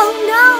Oh no!